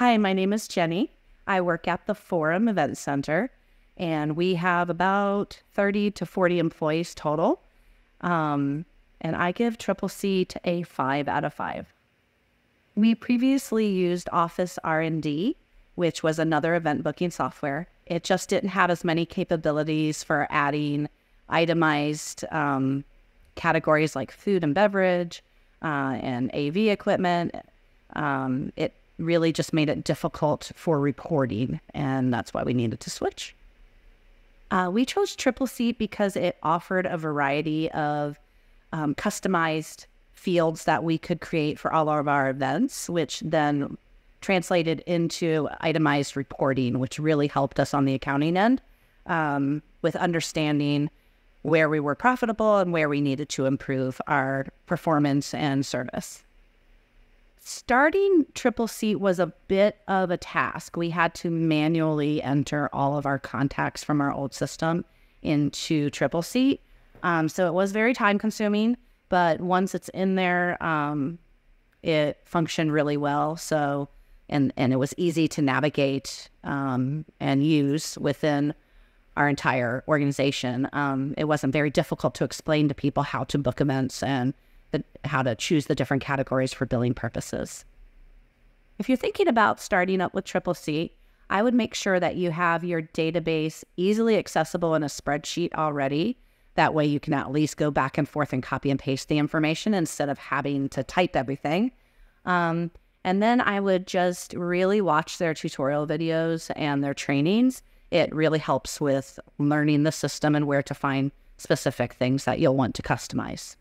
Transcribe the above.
Hi, my name is Jenny. I work at the Forum Event Center, and we have about 30 to 40 employees total. Um, and I give Tripleseat to a five out of five. We previously used Office R&D, which was another event booking software. It just didn't have as many capabilities for adding itemized um, categories like food and beverage uh, and AV equipment. Um, it really just made it difficult for reporting, and that's why we needed to switch. Uh, we chose Tripleseat because it offered a variety of um, customized fields that we could create for all of our events, which then translated into itemized reporting, which really helped us on the accounting end um, with understanding where we were profitable and where we needed to improve our performance and service. Starting Tripleseat was a bit of a task. We had to manually enter all of our contacts from our old system into Tripleseat. Um, so it was very time consuming, but once it's in there, um, it functioned really well. So, and, and it was easy to navigate um, and use within our entire organization. Um, it wasn't very difficult to explain to people how to book events and the, how to choose the different categories for billing purposes. If you're thinking about starting up with Tripleseat, I would make sure that you have your database easily accessible in a spreadsheet already. That way, you can at least go back and forth and copy and paste the information instead of having to type everything. Um, and then I would just really watch their tutorial videos and their trainings. It really helps with learning the system and where to find specific things that you'll want to customize.